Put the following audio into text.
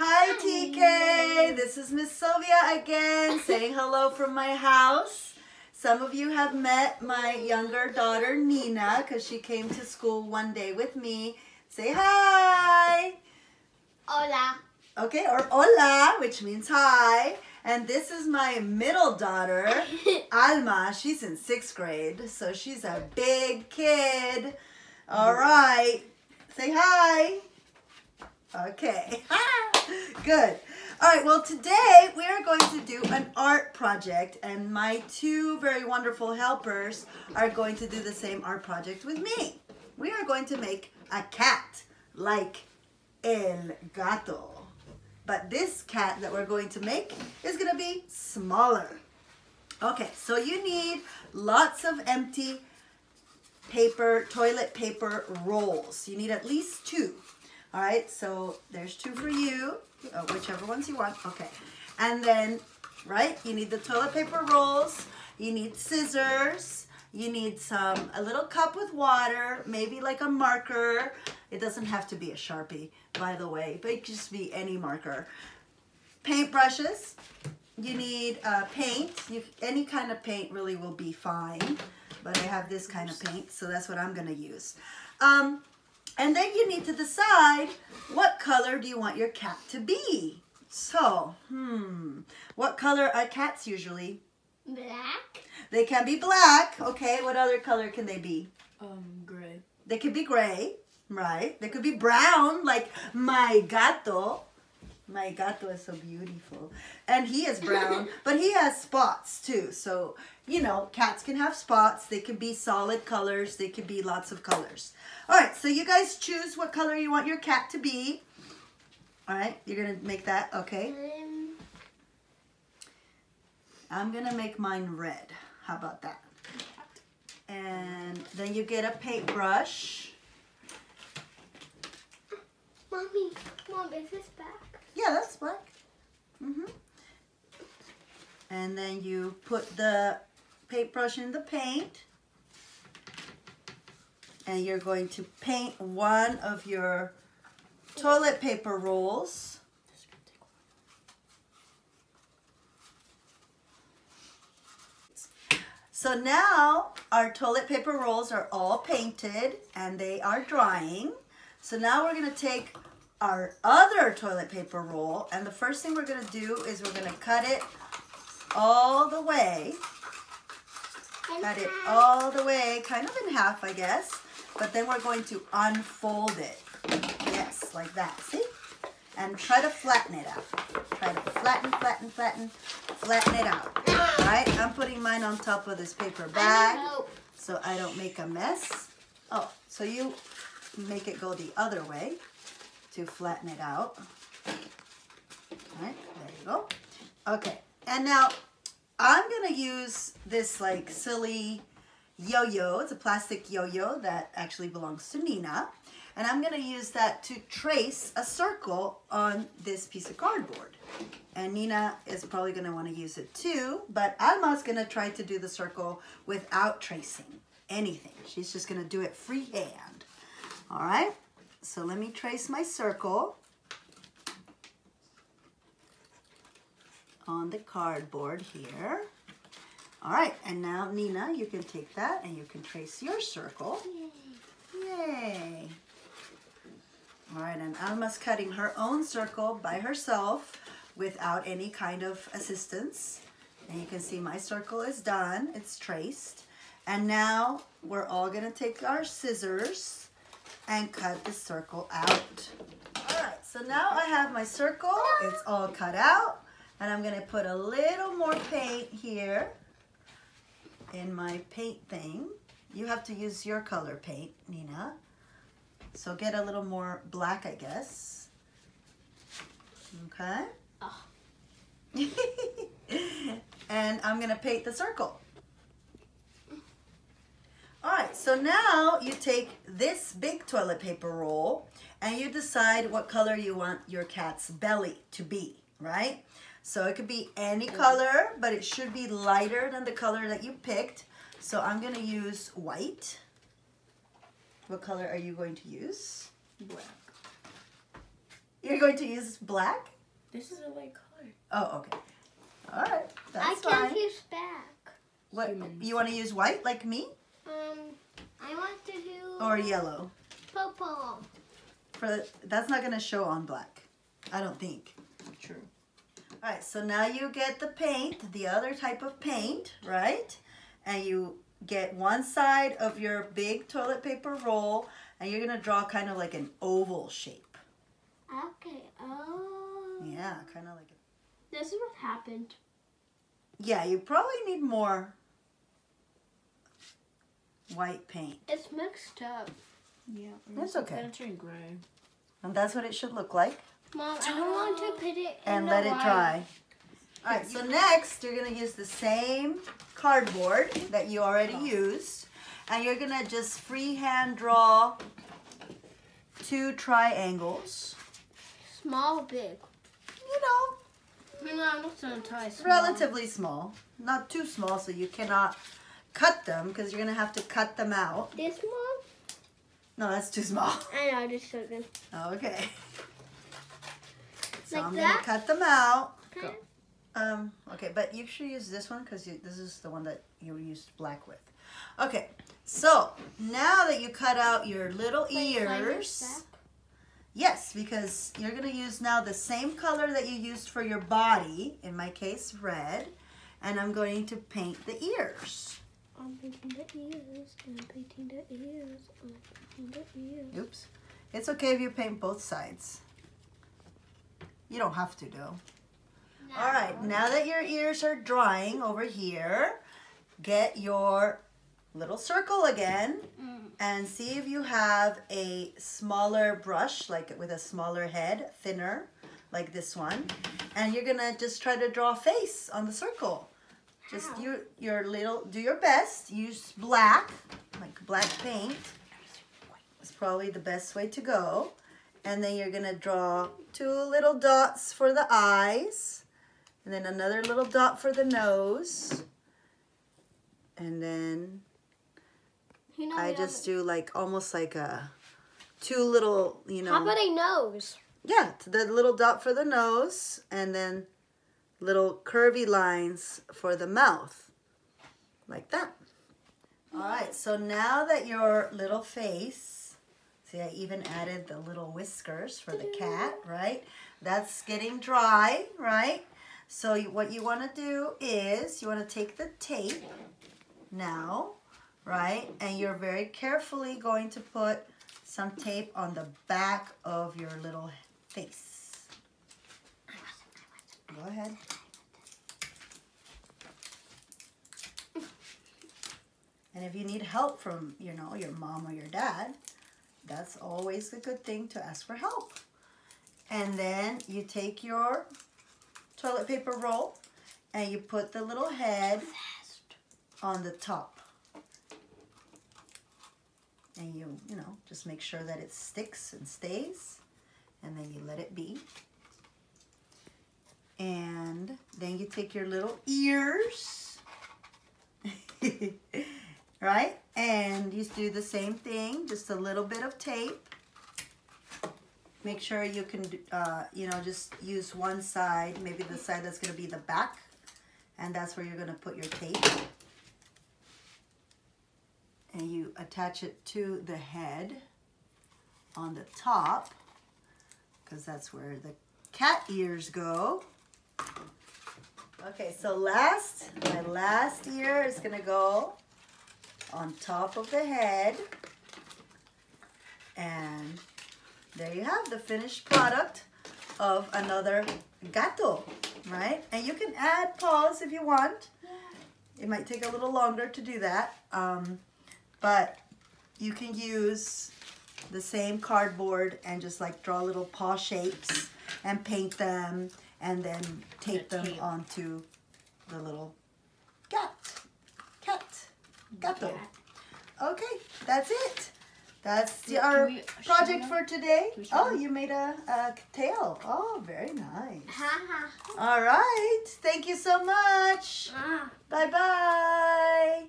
Hi, TK. This is Miss Sylvia again, saying hello from my house. Some of you have met my younger daughter, Nina, because she came to school one day with me. Say hi. Hola. Okay, or hola, which means hi. And this is my middle daughter, Alma. She's in sixth grade, so she's a big kid. All right. Say hi. Okay. Good. All right, well, today we are going to do an art project, and my two very wonderful helpers are going to do the same art project with me. We are going to make a cat like El Gato. But this cat that we're going to make is going to be smaller. Okay, so you need lots of empty paper, toilet paper rolls. You need at least two. All right, so there's two for you, uh, whichever ones you want. Okay, and then, right, you need the toilet paper rolls. You need scissors. You need some, a little cup with water, maybe like a marker. It doesn't have to be a Sharpie, by the way, but it can just be any marker. Paint brushes. You need uh, paint. You, any kind of paint really will be fine, but I have this kind of paint, so that's what I'm gonna use. Um, and then you need to decide what color do you want your cat to be. So, hmm, what color are cats usually? Black. They can be black. Okay, what other color can they be? Um, gray. They could be gray, right? They could be brown, like my gato. My gato is so beautiful. And he is brown, but he has spots too. So, you know, cats can have spots. They can be solid colors. They can be lots of colors. All right, so you guys choose what color you want your cat to be. All right, you're going to make that, okay? Um, I'm going to make mine red. How about that? And then you get a paintbrush. mommy, mom, is this back? Yeah, that's black. Mm -hmm. And then you put the paintbrush in the paint. And you're going to paint one of your toilet paper rolls. So now our toilet paper rolls are all painted and they are drying. So now we're gonna take our other toilet paper roll and the first thing we're gonna do is we're gonna cut it all the way. Cut it all the way, kind of in half I guess. But then we're going to unfold it. Yes, like that, see? And try to flatten it out. Try to flatten, flatten, flatten, flatten it out. All right, I'm putting mine on top of this paper bag so I don't make a mess. Oh, so you make it go the other way to flatten it out. All right, there you go. Okay, and now I'm gonna use this like silly yo-yo. It's a plastic yo-yo that actually belongs to Nina. And I'm gonna use that to trace a circle on this piece of cardboard. And Nina is probably gonna wanna use it too, but Alma's gonna try to do the circle without tracing anything. She's just gonna do it freehand. All right, so let me trace my circle on the cardboard here. All right, and now Nina, you can take that and you can trace your circle. Yay. All right, and Alma's cutting her own circle by herself without any kind of assistance. And you can see my circle is done, it's traced. And now we're all gonna take our scissors and cut the circle out. All right, so now I have my circle, it's all cut out. And I'm gonna put a little more paint here in my paint thing. You have to use your color paint, Nina. So get a little more black, I guess. Okay. Oh. and I'm gonna paint the circle. All right, so now you take this big toilet paper roll and you decide what color you want your cat's belly to be, right? So it could be any color, but it should be lighter than the color that you picked. So I'm gonna use white. What color are you going to use? Black. You're going to use black? This is a light color. Oh, okay. All right, that's I that's can't fine. use black. What humans. you want to use white like me Um, I want to do or yellow? purple. For that's not gonna show on black. I don't think. True. All right, so now you get the paint, the other type of paint, right? And you get one side of your big toilet paper roll, and you're gonna draw kind of like an oval shape. Okay. Oh. Yeah, kind of like. A, This is what happened. yeah, you probably need more white paint, It's mixed up. Yeah. That's okay. Gonna turn gray. and that's what it should look like. Mom, I don't want to put it in and the let it dry. All right, so next you're gonna use the same cardboard that you already oh. used, and you're gonna just freehand draw two triangles. Small, big. You know, No, I'm not gonna try small. relatively small, not too small, so you cannot cut them because you're gonna have to cut them out. This one? No, that's too small. I know, I just so them. Okay. So Like I'm that? gonna cut them out. Okay. Um, okay, but you should use this one because this is the one that you used black with. Okay, so now that you cut out your little Wait, can I use ears, yes, because you're gonna use now the same color that you used for your body, in my case, red, and I'm going to paint the ears. I'm painting the ears. I'm painting the ears. I'm painting the ears. Oops. It's okay if you paint both sides. You don't have to though. All right, now that your ears are drying over here, get your little circle again Mm. and see if you have a smaller brush, like with a smaller head, thinner, like this one. And you're gonna just try to draw a face on the circle. Just How? you, your little, do your best. Use black, like black paint. It's probably the best way to go. And then you're gonna draw two little dots for the eyes. And then another little dot for the nose. And then You know, I just do like almost like a two little, you know. How about a nose? Yeah, the little dot for the nose and then little curvy lines for the mouth. Like that. All right, so now that your little face, see I even added the little whiskers for the cat, right? That's getting dry, right? So what you want to do is you want to take the tape now, right? And you're very carefully going to put some tape on the back of your little face. Go ahead. And if you need help from, you know, your mom or your dad, that's always a good thing to ask for help. And then you take your toilet paper roll and you put the little head on the top. And you, you know, just make sure that it sticks and stays. And then you let it be. And then you take your little ears. right? And you do the same thing, just a little bit of tape. Make sure you can, uh, you know, just use one side, maybe the side that's going to be the back. And that's where you're going to put your tape. And you attach it to the head on the top because that's where the cat ears go. Okay, so last, my last ear is gonna go on top of the head. And there you have the finished product of another gato, right? And you can add paws if you want. It might take a little longer to do that, um, but you can use the same cardboard and just like draw little paw shapes and paint them and then tape The them onto the little gato. Okay, that's it. That's our project for today. Can we show Oh, you made a, a tail. Oh, very nice. All right. Thank you so much. Ah. Bye bye.